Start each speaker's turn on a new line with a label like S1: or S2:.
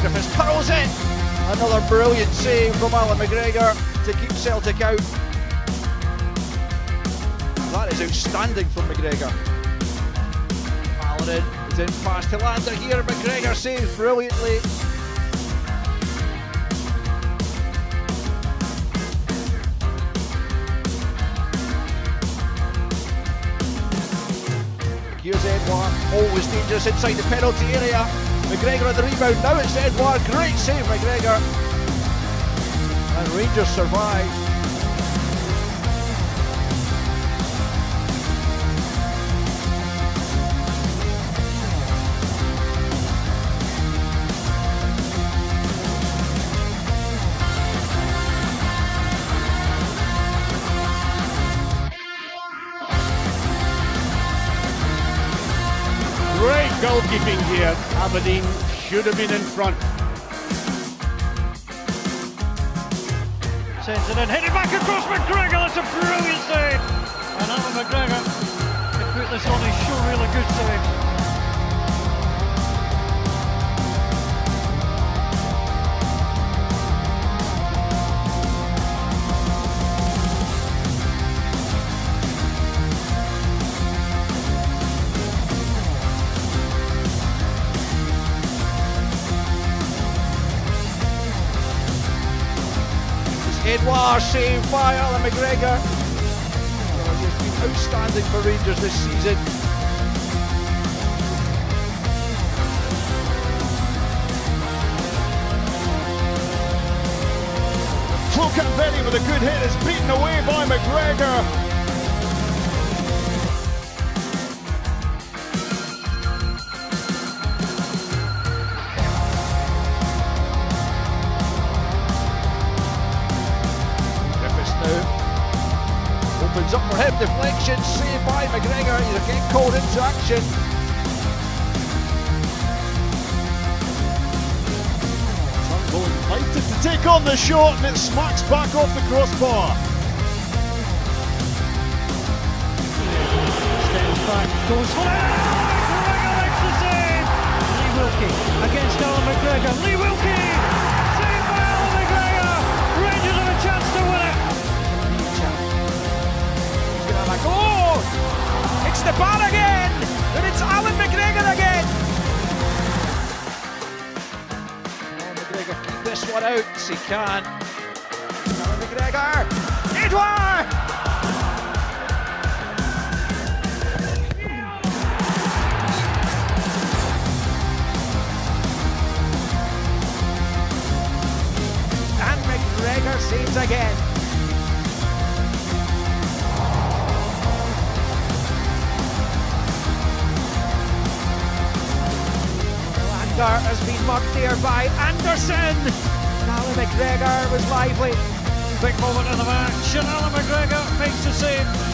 S1: Griffiths curls it. Another brilliant save from Allan McGregor to keep Celtic out. That is outstanding from McGregor. Paladin is in past to Lander here. McGregor saves brilliantly. Here's Edouard, oh, always dangerous inside the penalty area. McGregor on the rebound, now it's Edouard, great save McGregor. And Rangers survive.
S2: Goalkeeping here. Aberdeen should have been in front.
S3: Sends it in, headed back across McGregor. That's a brilliant save. And Allan McGregor can put this on his show. Really good save.
S1: Edouard saved by Allan McGregor. Oh, he's been outstanding for Rangers this season.
S4: Clocanvetti with a good hit is beaten away by McGregor.
S1: Opens up for him. Deflection saved by McGregor. He's again called into action.
S4: Turnbull invited to take on the shot and it smacks back off the crossbar.
S3: Steps back, goes for it. Oh, McGregor makes the save. Lee Wilkie against Allan McGregor. Lee Wilkie
S1: bar again. And it's Allan McGregor again. Allan McGregor keep this one out. He can. Allan McGregor. Edouard. And McGregor saves again. Has been mugged there by Anderson. Allan McGregor was lively.
S3: Big moment in the match, and McGregor makes the save.